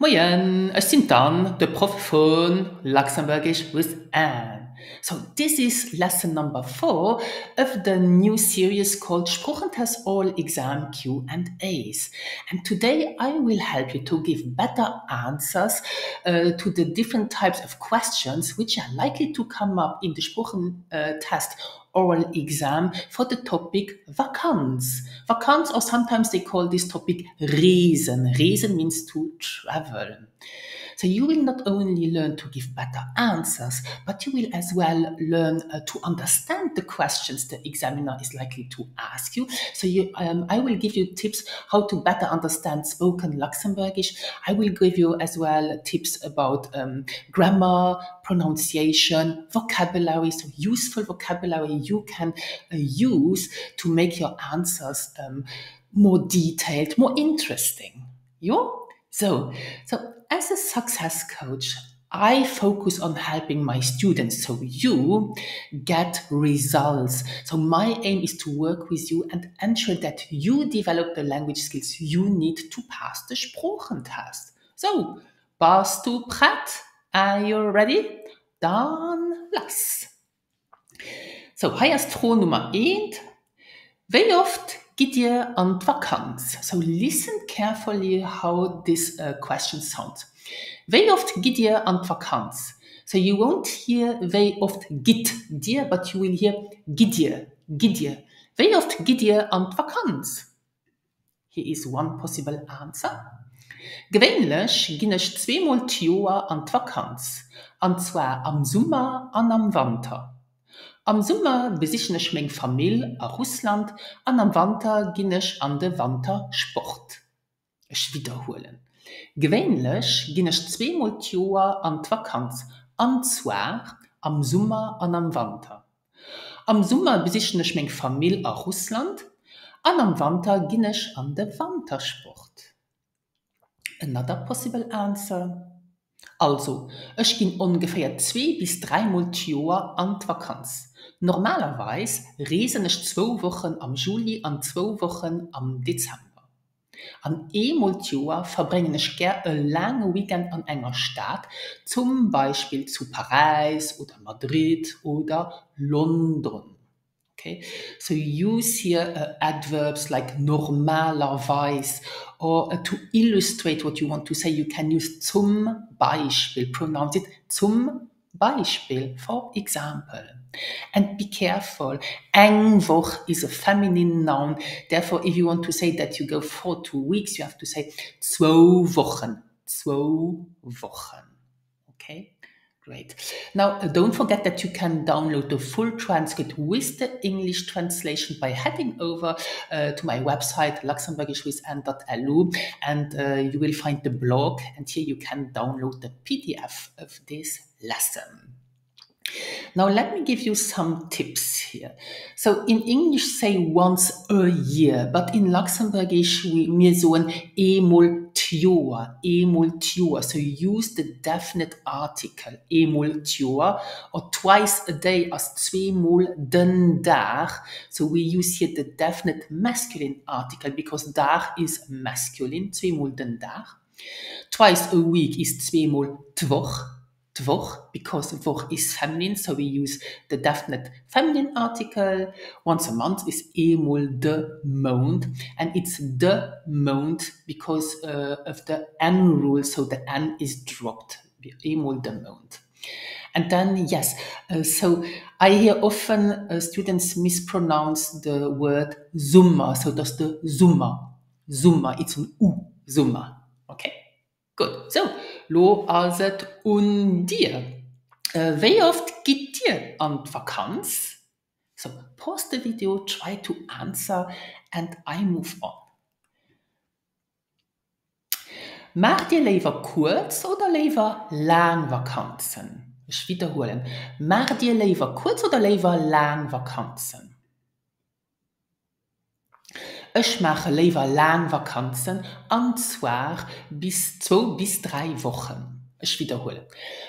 Moien, Ech sind dann de Prof vun Luxemburgisch with Anne. So this is lesson number four of the new series called Sproochentest All Exam Q&As. And today I will help you to give better answers uh, to the different types of questions which are likely to come up in the Sproochentest oral exam for the topic vacanz. Vakanz, or sometimes they call this topic reason. Reason means to travel. So you will not only learn to give better answers, but you will as well learn uh, to understand the questions the examiner is likely to ask you. So you, um, I will give you tips how to better understand spoken Luxembourgish. I will give you as well tips about um, grammar, pronunciation, vocabulary, so useful vocabulary you can uh, use to make your answers um, more detailed, more interesting. Yeah? So, so as a success coach, I focus on helping my students so you get results. So my aim is to work with you and ensure that you develop the language skills you need to pass the Sproochentest. So, bist du bereit? Are you ready? Dann lass. So, hier ist Frage Nummer 1. Wie oft geht ihr an Vakanz? So listen carefully how this uh, question sounds. Wie oft geht ihr an Vakanz? So you won't hear wie oft geht dir, but you will hear geht ihr. Wie oft geht ihr an Vakanz? Here is one possible answer. Gewöhnlich gehe ich zweimal die Jahr an Vakanz. Und zwar am Sommer und am Winter. Am Sommer besiche ich meine Familie in Russland und am Winter gehe ich an den Wintersport. Ich wiederhole. Gewöhnlich gehe ich zweimal die Jahr an die Vakanz. Und zwar am Sommer und am Winter. Am Sommer besiche ich meine Familie in Russland und am Winter gehe ich an den Wintersport. Another possible answer. Also, ich gehe ungefähr zwei bis dreimal die Jahr an die Vakanz. Normalerweise reise ich zwei Wochen am Juli und zwei Wochen am Dezember. An einmal die Jahr verbringe ich gerne ein langes Weekend an einer Stadt, zum Beispiel zu Paris oder Madrid oder London. Okay, so use here uh, adverbs like normalerweise or uh, to illustrate what you want to say, you can use zum Beispiel, pronounce it zum Beispiel, for example. And be careful, eng is a feminine noun. Therefore, if you want to say that you go for two weeks, you have to say zwei Wochen, zwei Wochen. Okay? Great. Now, uh, don't forget that you can download the full transcript with the English translation by heading over uh, to my website, luxembourgishwithanne.lu, and uh, you will find the blog, and here you can download the PDF of this lesson. Now, let me give you some tips here. So, in English, say once a year, but in Luxembourgish, we mir so ein emul tior, emul tior. So, use the definite article, emul tior, or twice a day as zweimal den Tag. So, we use here the definite masculine article because Tag is masculine, zweimal den Tag. Twice a week is zweimal Twoch Dwoch, because Dwoch is feminine, so we use the definite feminine article. Once a month is emul de mond, and it's the mond because uh, of the n rule, so the n is dropped. Emul de mond. And then, yes, uh, so I hear often uh, students mispronounce the word Summa, so that's the Summa. Summa, it's an U, Summa. Okay, good. So, lo aset un dir. Uh, wie oft geht dir an Vakanz? So, pause the video, try to answer, and I move on. Mach dir lieber kurz oder lieber lang Vakanzen? Ich wiederhole. Mach dir lieber kurz oder lieber lang Vakanzen? Ech mache lewer Langvakanzen anzwar bis 2 bis 3 Wochen. Ech wiederhole.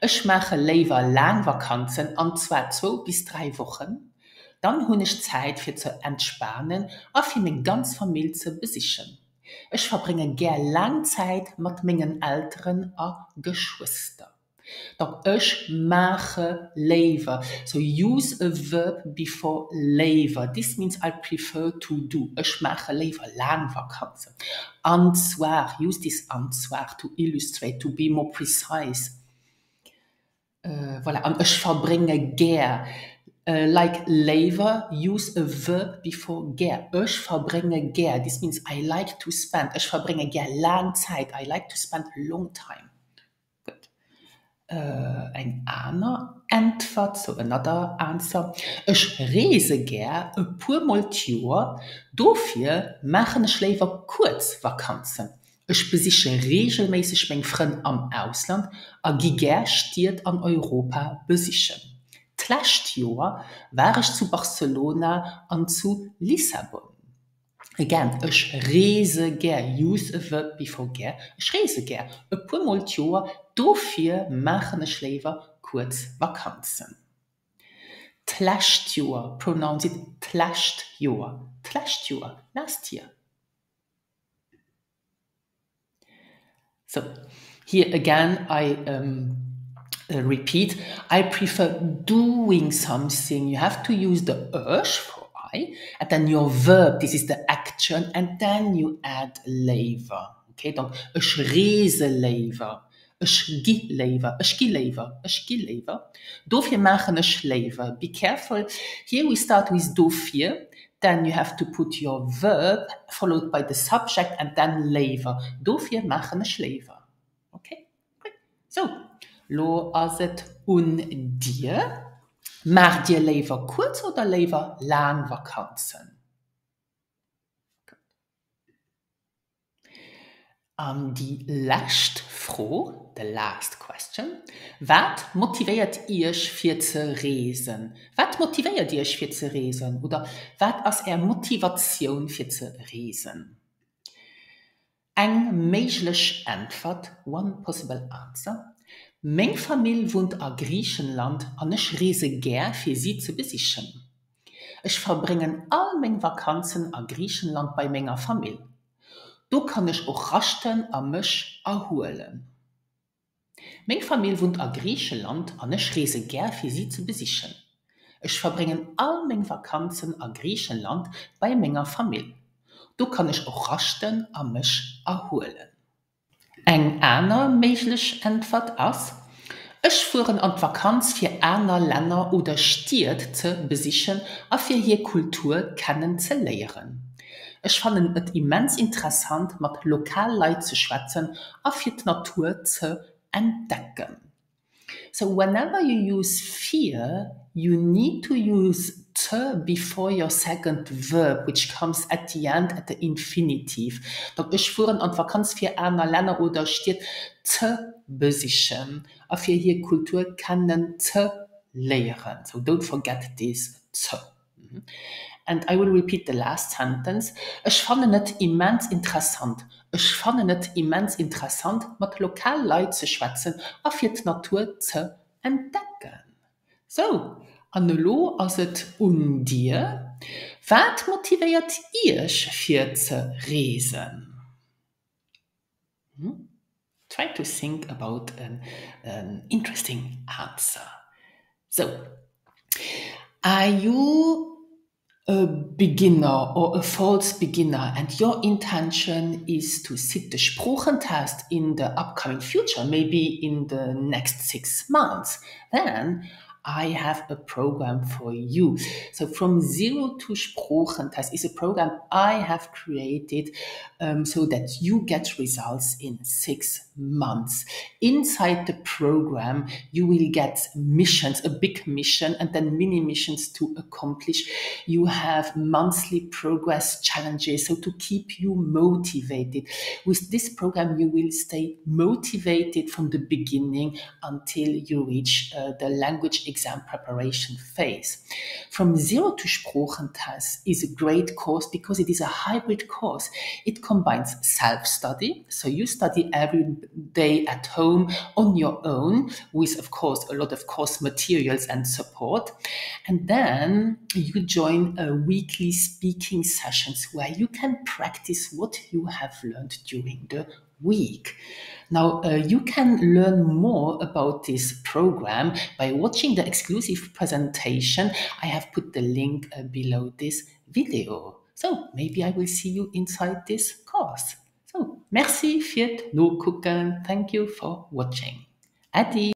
Ech mache lewer Langvakanzen anzwar 2 bis 3 Wochen. Dann hunn ich Zeit fir ze entspannen a fir min ganz Familie ze besichen. Ech verbringe ger Langzeit mat mingen Ären a Geschwister. Donc, ich mache lever. So use a verb before lever. This means I prefer to do. Ich mache lever lang Vakanzen. En use this en soir to illustrate, to be more precise. Uh, voilà, und ich verbringe gern. Uh, like lever, use a verb before ger. Ich verbringe ger. This means I like to spend. Ich verbringe ger lang Zeit. I like to spend a long time. Uh, ein aner Antwort, so another answer. Ich reise ger a pur mal Tour. Dafür machen ich lieber kurz Vakanzen. Ich besichere regelmäßig meine Freunde am Ausland, und gehe gern Städte an Europa besichern. Tlacht Joer war ich zu Barcelona an zu Lissabon. Again, reise ger use a verb before ich reise ger e pumol Joer dofir machen ich lever kurz Vakanzen. Tlacht Joer pronounce it tlacht Joer last hier. So here again I um, uh, repeat, I prefer doing something. You have to use the for I, and then your verb, this is the action, and then you add lever. Okay, donc, ich reise lever. Ich gehe lever. Ich gehe lever. Ich gehe. Dafür machen. Be careful. Here we start with dafür. Then you have to put your verb followed by the subject and then lever. Dafür machen ich lever. Okay? So, lo as et un dir, Mar dir lever kurz oder lever lang Vakanzen. Um, die lächt froh the last question wat motiviiert ihrch fir ze resen wat motiviiert Dich fir ze resen oder wat ass er Motivation fir ze resen eng meiglech antwort one possible answer. Meng Famill wohnt a Griechenland an ech reese ger fir sie ze besichen. Ech verbringen all meng Vakanzen a Griechenland bei ménger Famill. Do kann ich och rachten a mech erhoelen. Meng Famill wohnt a Griechenland an ech reese ger fir sie ze besichen. Ech verbringen all meng Vakanzen a Griechenland bei ménger Famill. Do kann ich och rachten a mech erhoelen. Eg aner méiglech entwert ass, Ech fuhren an Vakanz fir Äner Länner oder Stiert ze besichen a fir hier Kultur kennen ze leieren. Ech fannnen et immens interessant mat Lokalleit ze schwätzen a fir d Natur ze entdecken. So whenever you use fear, you need to use to before your second verb, which comes at the end at the infinitiv. Dat ich fuhren an Vakanz fir Äner Länner oder stiert ze besichen, a fir hier Kultur kennen ze leieren. So don't forget this to. And I will repeat the last sentence. Ech fanne net immens interessant. Ech fanne net immens interessant, mat lokal Leiit ze schwätzen a fir d Natur ze entdecken. So, an lo ass et un Dir, wat motiviiert Ich fir ze resen? Hm? Try to think about an, an interesting answer. So, are you a beginner or a false beginner and your intention is to sit the Sproochentest in the upcoming future, maybe in the next six months, then I have a program for you. So from zero to Sproochentest is a program I have created um, so that you get results in six months. Inside the program, you will get missions, a big mission, and then mini missions to accomplish. You have monthly progress challenges, so to keep you motivated. With this program, you will stay motivated from the beginning until you reach uh, the language exam preparation phase. From Zero to Sproochentest is a great course because it is a hybrid course. It combines self-study, so you study every day at home on your own with, of course, a lot of course materials and support. And then you join a weekly speaking sessions where you can practice what you have learned during the week. Now, uh, you can learn more about this program by watching the exclusive presentation. I have put the link uh, below this video. So maybe I will see you inside this course. So, merci fürs Gucken. Thank you for watching. Adi.